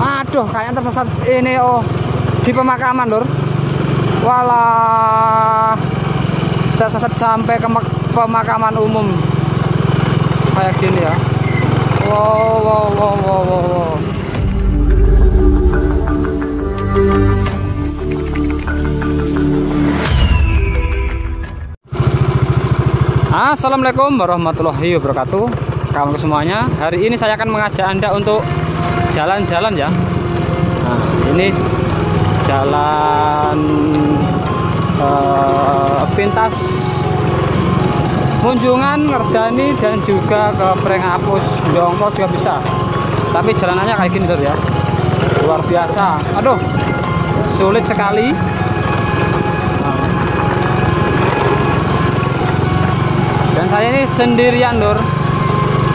Aduh, kayaknya tersesat ini oh di pemakaman, Lur. Walah. Tersesat sampai ke pemakaman umum. Kayak gini ya. Wow, wow, wow, wow, wow. wow. Assalamualaikum warahmatullahi wabarakatuh Kawan semuanya Hari ini saya akan mengajak anda untuk Jalan-jalan ya. Nah ini Jalan uh, Pintas Kunjungan Ngerdani dan juga ke Prengapus Dongko juga bisa. Tapi jalanannya kayak gini tuh ya. Luar biasa. Aduh Sulit sekali. Dan saya ini sendirian lur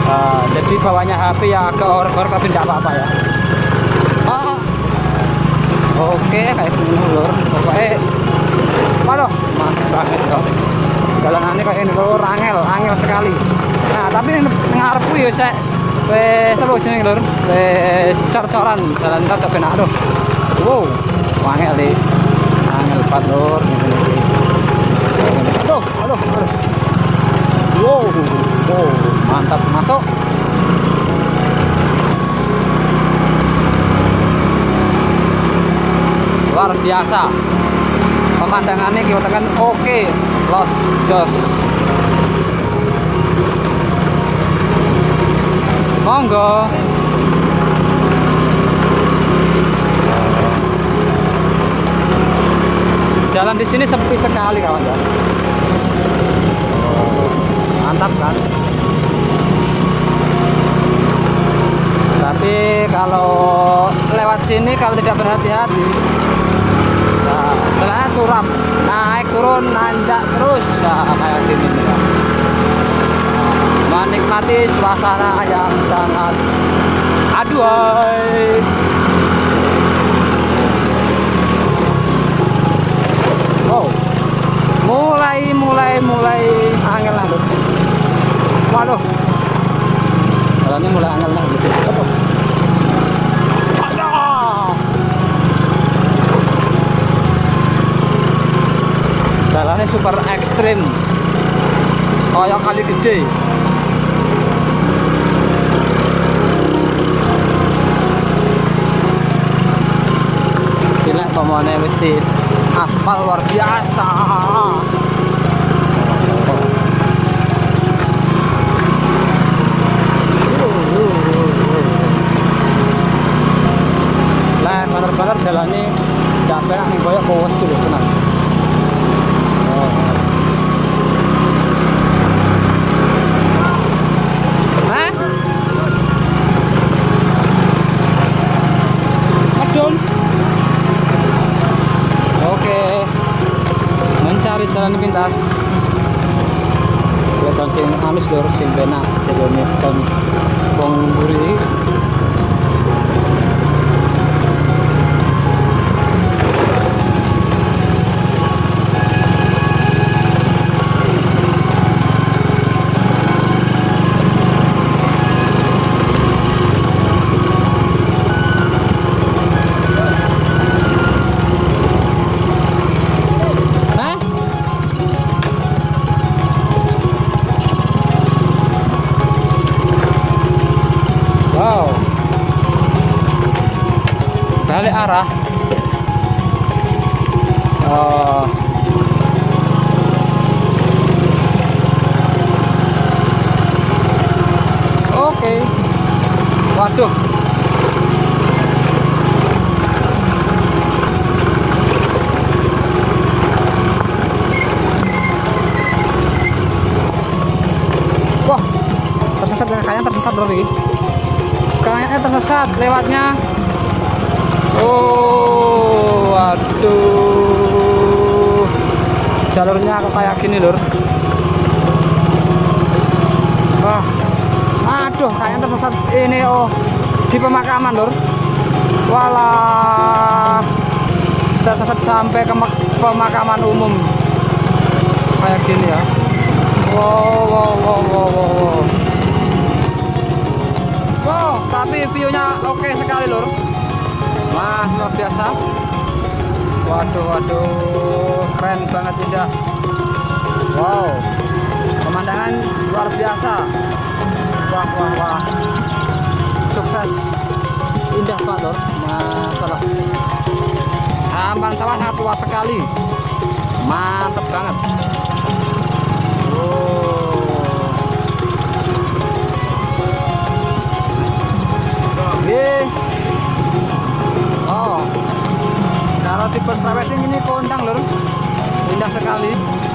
uh, jadi bawanya HP yang agak orok-orok tapi tidak apa-apa ya? Oh, oke kayak gini lur pokoknya waduh mantap banget kok jalanannya kayak ini lur angel angel sekali. Nah tapi ini ngarepku ya saya wes apa jenenge lur? Wes cor-coran. Jalan cocok benak aduh. Wow angel nih angel pat lur aduh aduh aduh Wow, wow, mantap masuk. Luar biasa. Pemandangannya kita kan oke, los jos. Monggo. Jalan di sini sepi sekali kawan ya mantap kan tapi kalau lewat sini kalau tidak berhati-hati setelah suram naik turun nanjak terus. Nah, kayak gini ya. menikmati suasana yang sangat aduh wow. Mulai mulai mulai angel lah waduh. Jalannya mulai angel lah jalannya super ekstrim. Kayak kali gede. Gila pemone mesti aspal luar biasa. Bener-bener jalannya gak penak nih koyok kowot mencari jalan pintas kelihatan sing halus lur sing benak sebelumnya dan wong mburi Balik arah. Oh. Oke. Waduh. Wah, tersesat kayaknya tersesat ini. Kayaknya tersesat lewatnya. Oh, waduh. Jalurnya kayak gini lur. Wah, aduh, kayaknya tersesat ini oh di pemakaman lur. Walah, tersesat sampai ke pemakaman umum kayak gini ya. Wow, wow, wow, wow, wow, wow. Wow, tapi view-nya oke sekali lur. Mas luar biasa. Waduh waduh keren banget indah. Wow pemandangan luar biasa. Wah wah wah. Sukses. Indah Pak Lur. Masalah. Aman salah sangat luas sekali. Mantep banget. Yeah. tipe trawesting ini kondang lor, indah sekali.